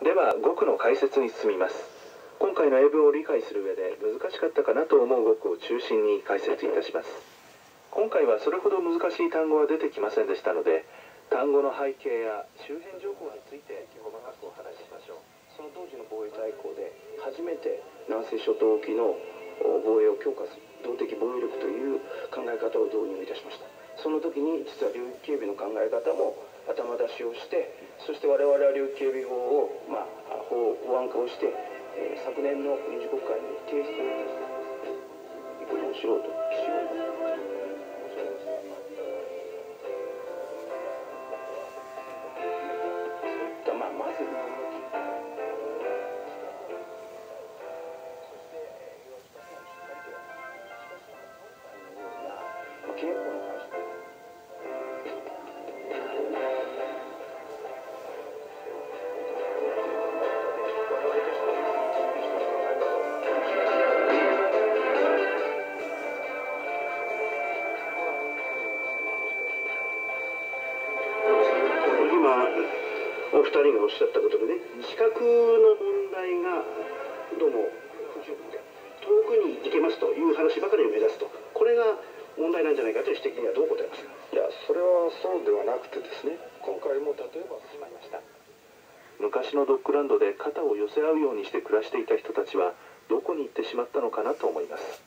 では語句の解説に進みます。今回の英文を理解する上で難しかったかなと思う語句を中心に解説いたします。今回はそれほど難しい単語は出てきませんでしたので単語の背景や周辺情報について細かくお話ししましょう。その当時の防衛大綱で初めて南西諸島沖の防衛を強化する動的防衛力という考え方を導入いたしました。その時に実は流域警備の考え方も頭出しをしてそして我々は流域警備法を、案化をして、えー、昨年の臨時国会に提出をいたしこれをしろとしようまあ、まずお二人がおっしゃったことでね視覚の問題がどうも不十分で遠くに行けますという話ばかりを目指すとこれが問題なんじゃないかという指摘にはどう答えます？かいやそれはそうではなくてですね今回も例えばしまいました。昔のドッグランドで肩を寄せ合うようにして暮らしていた人たちはどこに行ってしまったのかなと思います